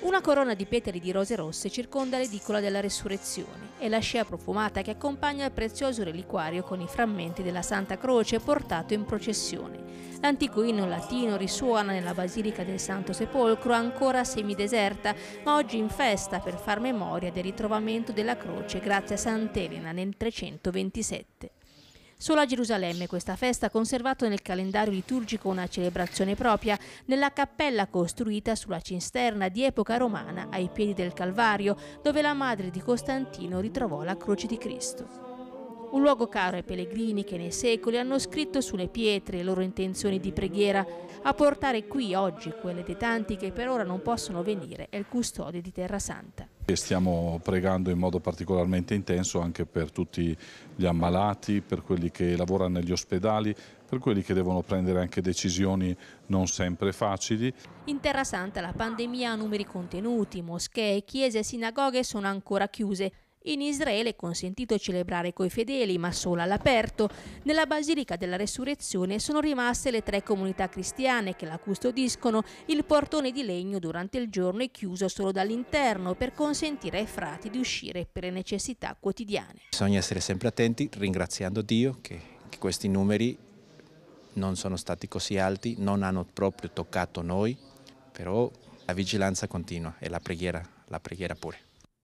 Una corona di petali di rose rosse circonda l'edicola della Resurrezione e la scia profumata che accompagna il prezioso reliquario con i frammenti della Santa Croce portato in processione. L'antico inno latino risuona nella Basilica del Santo Sepolcro ancora semideserta, ma oggi in festa per far memoria del ritrovamento della croce grazie a Sant'Elena nel 327. Solo a Gerusalemme questa festa ha conservato nel calendario liturgico una celebrazione propria nella cappella costruita sulla cisterna di epoca romana ai piedi del Calvario, dove la madre di Costantino ritrovò la croce di Cristo. Un luogo caro ai pellegrini che nei secoli hanno scritto sulle pietre le loro intenzioni di preghiera. A portare qui oggi quelle dei tanti che per ora non possono venire è il custode di Terra Santa. Stiamo pregando in modo particolarmente intenso anche per tutti gli ammalati, per quelli che lavorano negli ospedali, per quelli che devono prendere anche decisioni non sempre facili. In Terra Santa la pandemia ha numeri contenuti, moschee, chiese e sinagoghe sono ancora chiuse. In Israele è consentito celebrare coi fedeli, ma solo all'aperto. Nella Basilica della Resurrezione sono rimaste le tre comunità cristiane che la custodiscono. Il portone di legno durante il giorno è chiuso solo dall'interno per consentire ai frati di uscire per le necessità quotidiane. Bisogna essere sempre attenti, ringraziando Dio che, che questi numeri non sono stati così alti, non hanno proprio toccato noi, però la vigilanza continua e la preghiera, la preghiera pure.